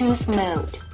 Bluetooth mode.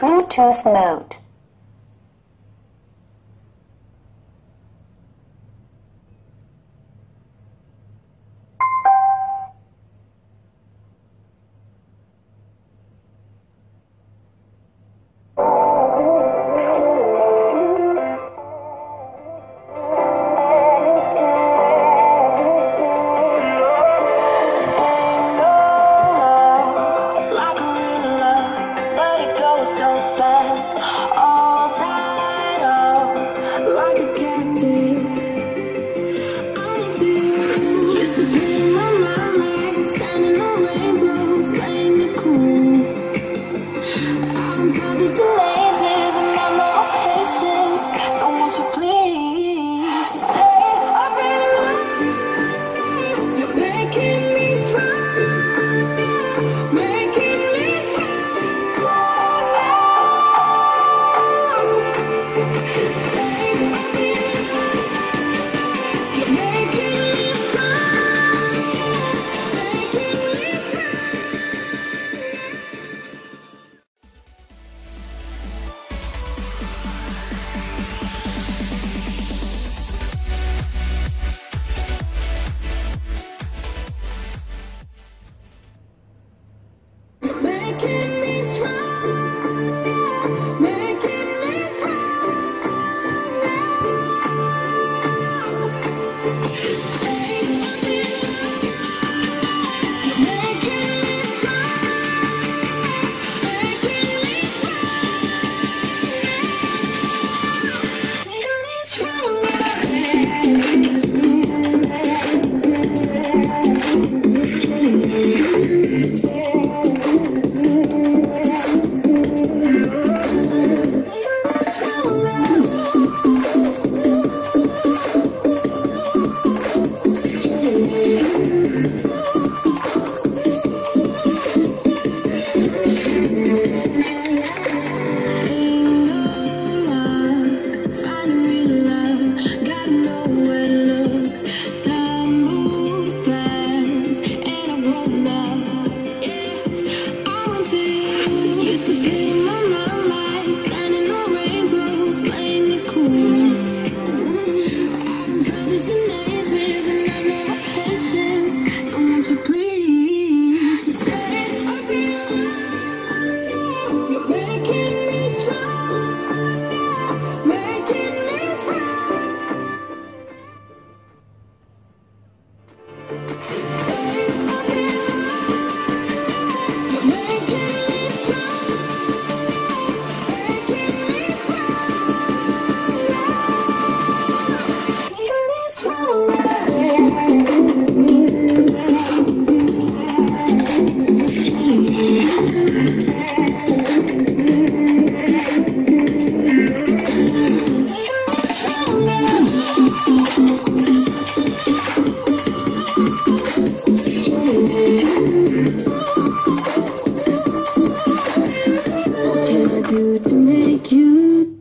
Bluetooth mode. love. make you.